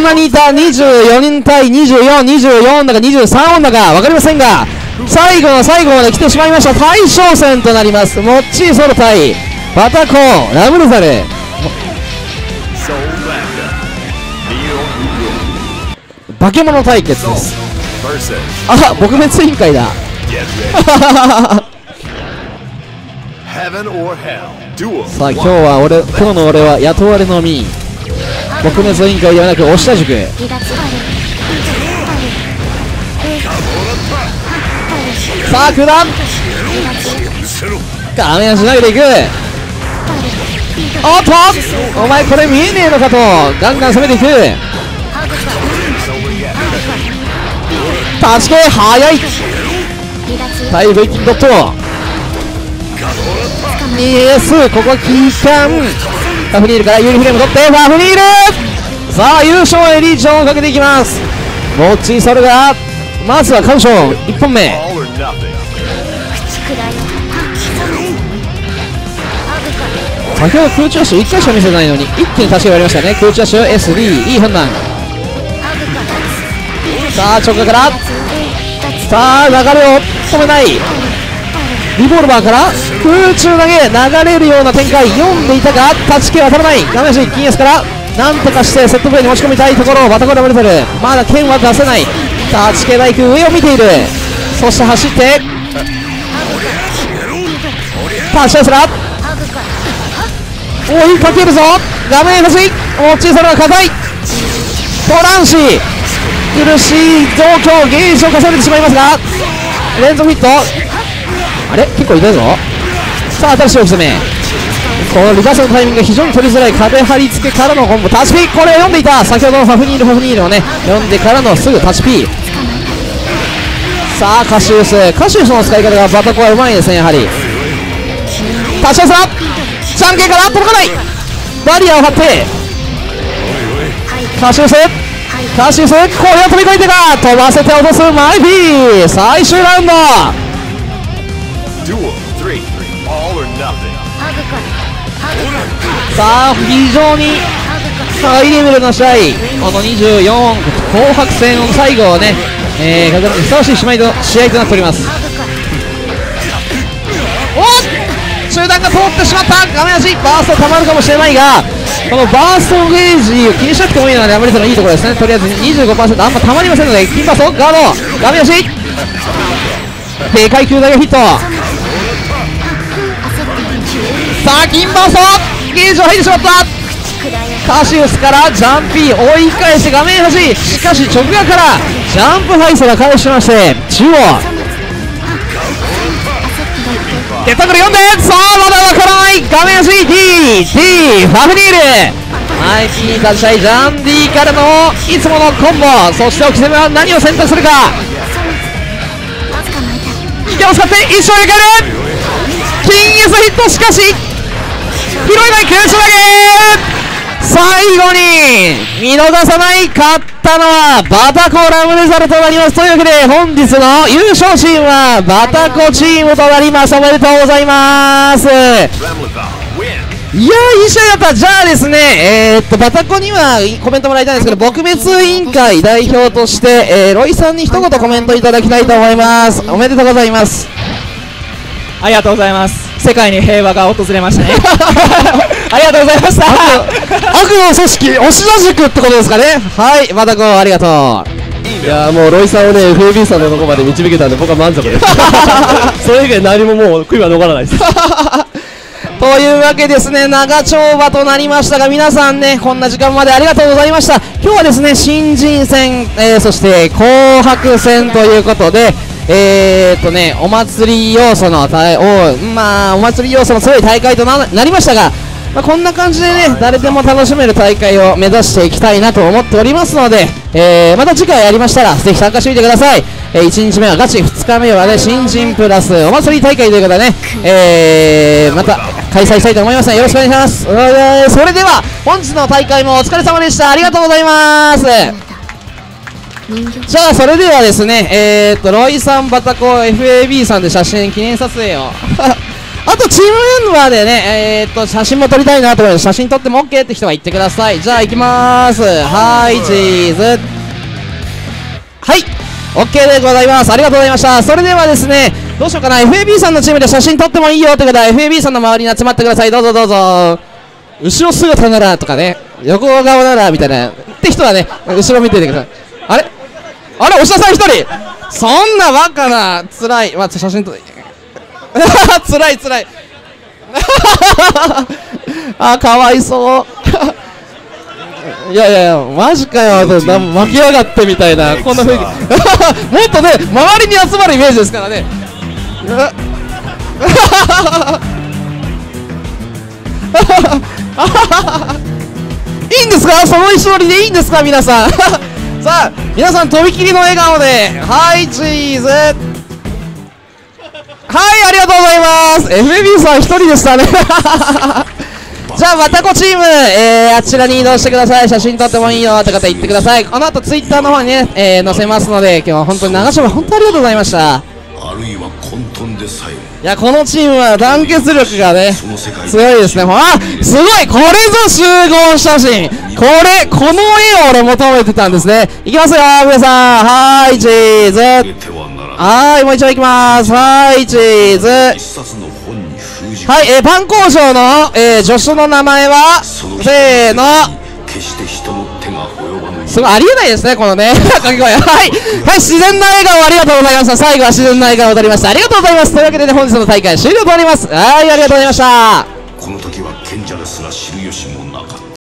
んなにいた24人対24、24だか23音だか分かりませんが最後の最後まで来てしまいました。大将戦となります。モッチーソル対バタコーラムルザル。化け物対決です。versus あ撲滅委員会だ。さあ今日は俺今日の俺は雇われのみ。撲滅委員会ではなく押下塾さあ九段。画面足投げていく。おっとお前これ見えねえのかと。ガンガン攻めていく。立ち系早い。対 V キンドット。イエスここはキーカファフニールからユニフレーム取ってファフニールさあ優勝へリーチョンをかけていきます。モッチーソルがまずはカウション1本目。先ほど空中ダッシュ1回しか見せないのに一気に助けられましたね。空中ダッシュ SD いい判断。さあ直下から。さあ流れを止めない。リボルバーから空中投げ流れるような展開。読んでいたがタッチ系当たらない。画面足金安からなんとかしてセットプレーに持ち込みたいところ。バタコラブレテルまだ剣は出せない。タッチ系大工上を見ている。そして走って。タッチアスラ追いかけるぞ。画面端大きいそれは硬い。トランシー。苦しい状況ゲージを重ねてしまいますが連続ヒット。あれ？結構痛いぞ。さあ新しいお攻め。このリバースのタイミングが非常に取りづらい壁張り付けからのコンボ。タッチピー。これを読んでいた。先ほどのファフニールファフニールをね読んでからのすぐタッチピー。さあカシウス。カシウスの使い方がバタコはうまいですねやはり。タッチアスラジャンケンから届かない。バリアを張って。カシウス。カシウス。これを飛び越えてか飛ばせて落とす。マイピー。最終ラウンド。さあ非常にハイレベルな試合。この24紅白戦の最後をね、えー、飾るにふさわしい試合と試合となっております。おっ中段が通ってしまった。画面足バーストたまるかもしれないがこのバーストゲージを気にしなくてもいいのがラブレスのいいところですね。とりあえず25%あんまたまりませんので金バストガード画面足でかい球大がヒット。さあ金バーストゲージを入ってしまった。カシウスからジャンピー追い返して画面端。しかし直側からジャンプハイソが返しまして中央。ゲッタクル読んでさあまだわからない。画面端 D D ファフニール。マイキー立ち合いジャンディからのいつものコンボ。そしてオキセムは何を選択するか。引きを使って一生焼ける。金 S ヒット。しかし拾えない空中投げ最後に見逃さない勝ったのはバタコラムレザルとなりますというわけで本日の優勝チームはバタコチームとなります。おめでとうございます。いやーいい試合だった。じゃあですねえー、っとバタコにはコメントもらいたいんですけど撲滅委員会代表として、えーロイさんに一言コメントいただきたいと思います。おめでとうございます。ありがとうございます。世界に平和が訪れましたね。ありがとうございました。悪の組織押し出塾ってことですかね。はいバタコありがとう。いやもうロイさんをね FAB さんのところまで導けたんで僕は満足です。それ以外何ももう悔いは残らないです。というわけですね、長丁場となりましたが、皆さんね、こんな時間までありがとうございました。今日はですね、新人戦、えーそして紅白戦ということで、えーっとね、お祭り要素の大、おまあ、お祭り要素の強い大会とななりましたが、まあ、こんな感じでね、誰でも楽しめる大会を目指していきたいなと思っておりますので、えーまた次回やりましたら、ぜひ参加してみてください。えー1日目はガチ、2日目はね、新人プラスお祭り大会ということでね、えーまた開催したいと思いますので、よろしくお願いします。えーそれでは、本日の大会もお疲れ様でした。ありがとうございます。じゃあ、それではですね、えーっと、ロイさん、バタコ、FAB さんで写真記念撮影を。あとチームメンバーでね、えー、っと、写真も撮りたいなと思います。写真撮っても OK って人は言ってください。じゃあ行きます。はい、チーズ。はい、OK でございます。ありがとうございました。それではですね、どうしようかな。FAB さんのチームで写真撮ってもいいよって方は FAB さんの周りに集まってください。どうぞどうぞ。後ろ姿ならとかね、横顔ならみたいな。って人はね、後ろ見ててください。あれ？あれ、押田さん一人。そんなバカな、辛い。まあ、写真撮って。辛い辛い。あかわいそう。いやいやいやマジかよ。巻き上がってみたいな。こんな雰囲気。もっとね周りに集まるイメージですからね。いいんですか？その衣装りでいいんですか？皆さん。さあ皆さんとびきりの笑顔ではいチーズはい、ありがとうございます。FB さん1人でしたね。じゃあ、またこチーム、えー、あちらに移動してください。写真撮ってもいいよって方言ってください。この後、ツイッターの方にね、えー、載せますので、今日は本当に長島、本当にありがとうございました。いや、このチームは団結力がね、強いですね。あ、すごいこれぞ集合写真これ、この絵を俺求めてたんですね。いきますよ、皆さん。はーい、チーズ。はいもう一度いきます。はーい、チーズ。はい、えー、パン工場の、えー、助手の名前は、せーの、すごいありえないですね、このね、掛け声。はい、はい、自然な笑顔ありがとうございました。最後は自然な笑顔を取りました。ありがとうございます。というわけでね、本日の大会終了となります。はい、ありがとうございました。この時は賢者ですら知る由も